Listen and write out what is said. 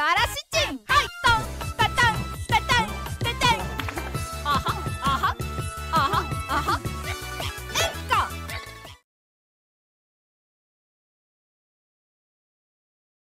晴らしい